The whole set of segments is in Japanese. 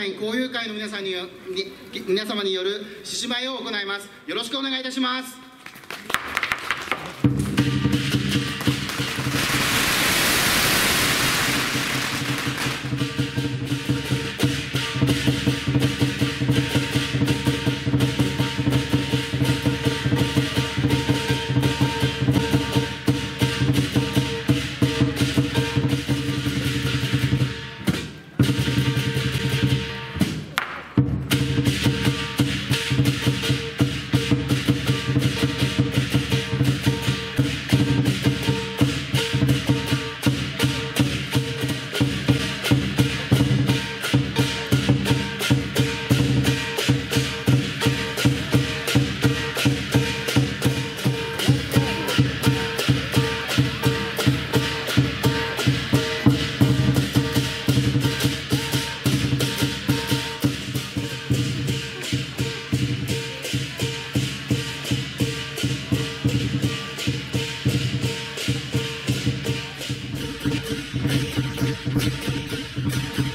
中華街交友会の皆さんにに皆様による獅子舞を行います。よろしくお願いいたします。ご来場の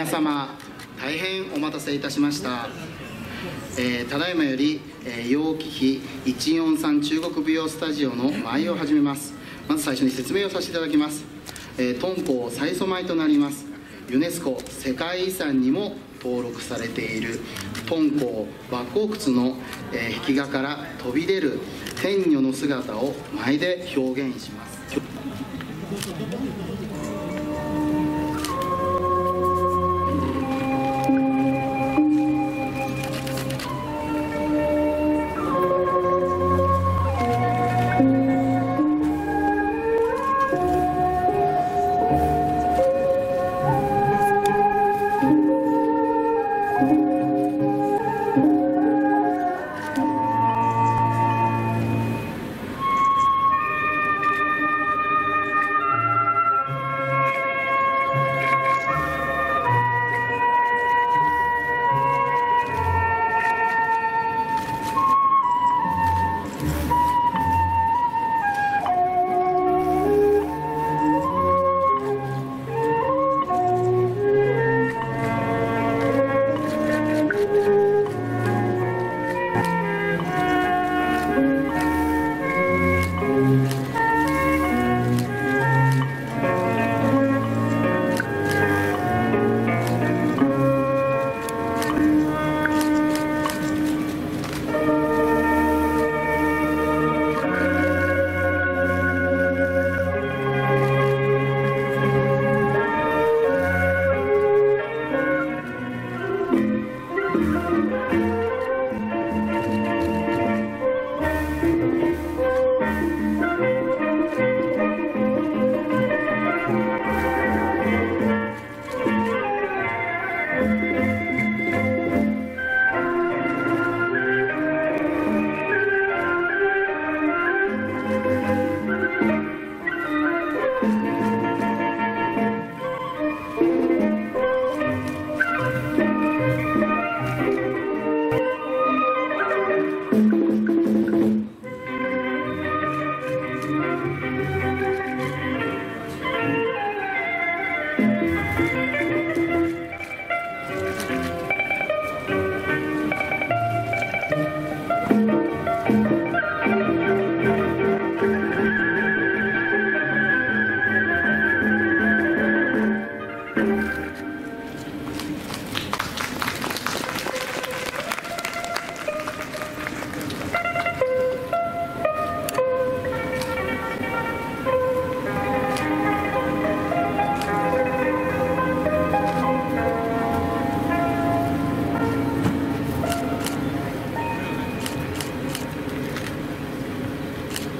皆様大変お待たせいたしました、えーただいまより、えー、楊貴妃143中国舞踊スタジオの舞を始めます。まず最初に説明をさせていただきます、えー、敦煌最祖舞となります。ユネスコ世界遺産にも登録されている。敦煌莫高窟の、え壁画から飛び出る天女の姿を舞で表現します。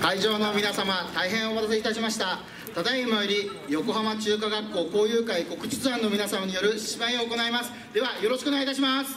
会場の皆様大変お待たせいたしました。ただいまより横浜中華学校交友会告知ツの皆様による芝居を行います。ではよろしくお願いいたします。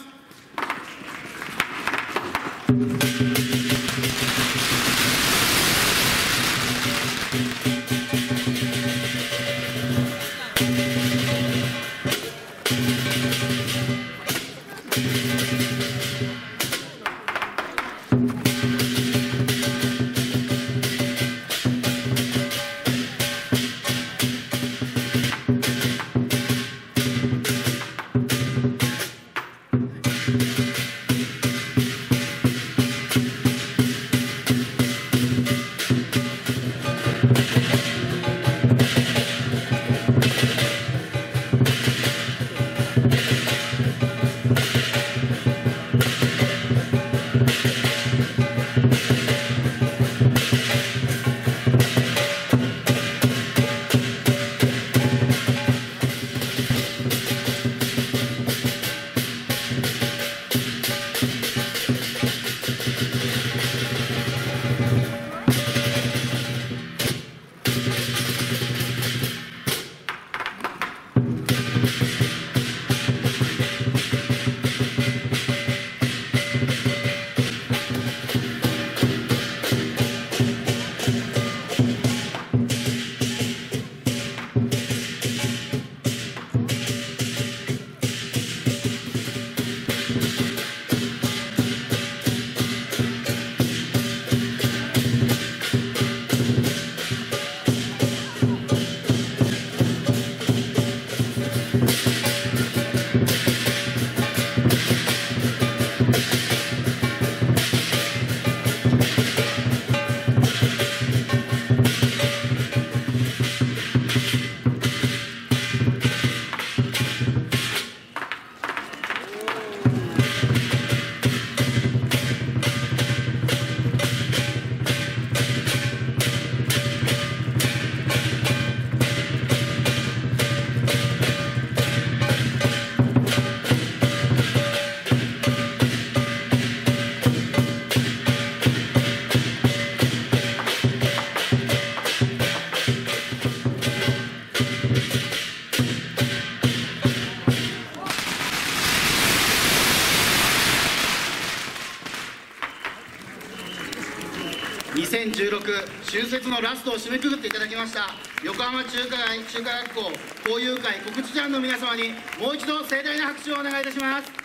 2016春節のラストを締めくくっていただきました横浜中華街中華学校交友会告知団の皆様にもう一度盛大な拍手をお願いいたします